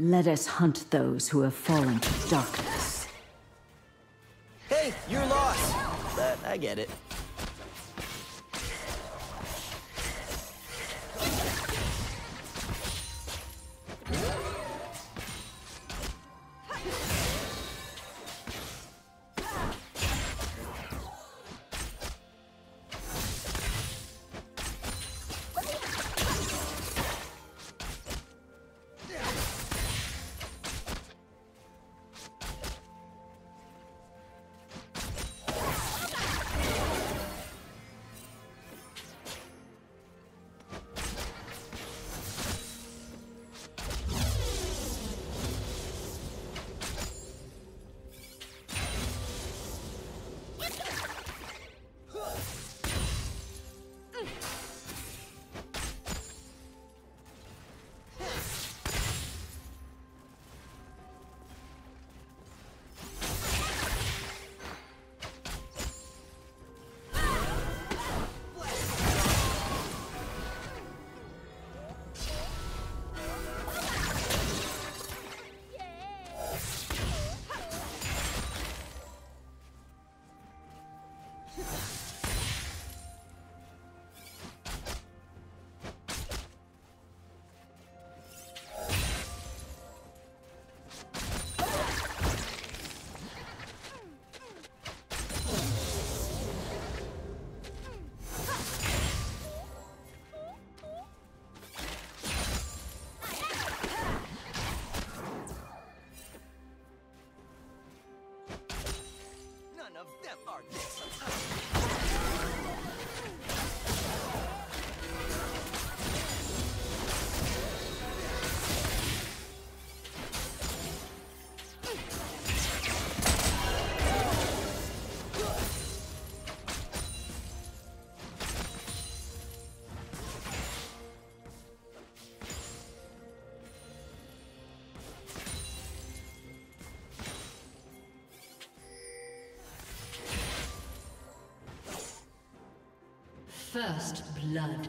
Let us hunt those who have fallen to darkness. Hey, you're lost. But I get it. First blood.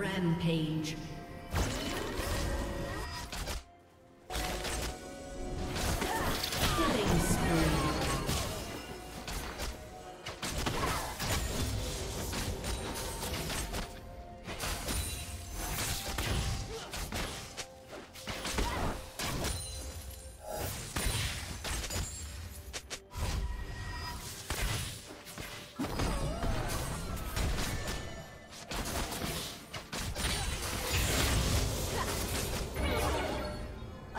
Rampage.